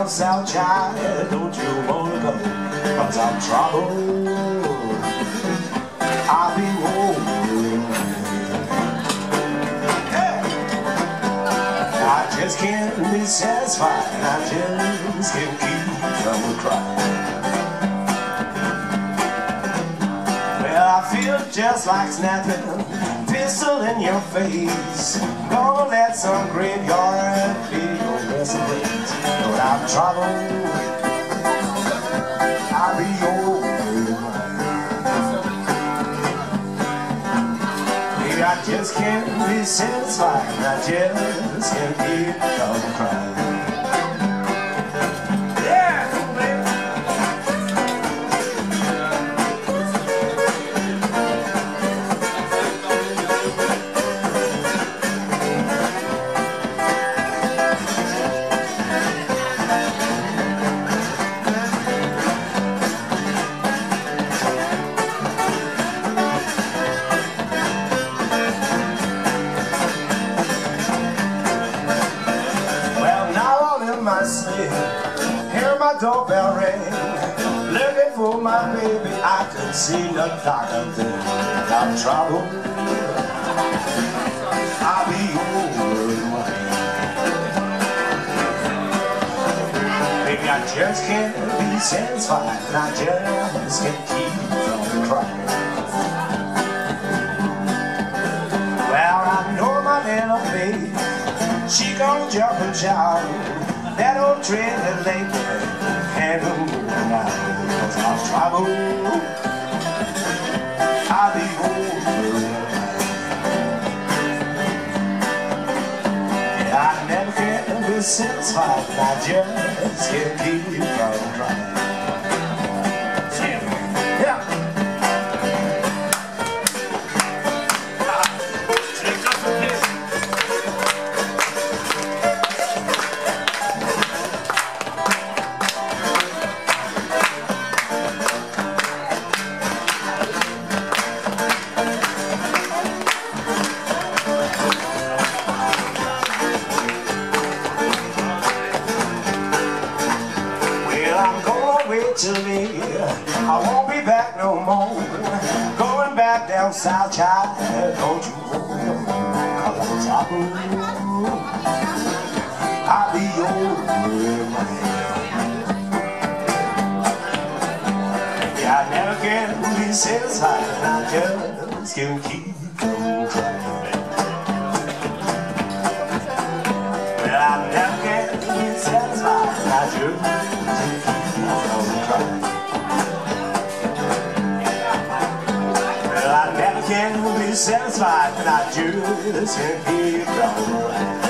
down south child Don't you wanna go? I'm troubled. I'll be! I just can't be satisfied. I just can't keep from crying. I feel just like snapping pistol in your face. Gonna let some graveyard be your place. But I'm troubled. I'll be over. Maybe I just can't be satisfied. I just can't keep from crying. My doorbell ring, looking for my baby. I could see no darker thing. I'm trouble. I'll be over. Baby, I just can't be satisfied, and I just can't keep from crying. Well, I know my little baby. She gonna jump and shout That old train trailer lady Can't move now Cause I'm trouble I'll be over Yeah, I never can be satisfied I just can't keep from crying to me. I won't be back no more. Going back down south, child. Don't you worry. Cause I'm trouble. I'll be over. Yeah, I never can be satisfied. I just can't keep from crying. Well, I never can be satisfied. I just satisfied, and I just can't from crying.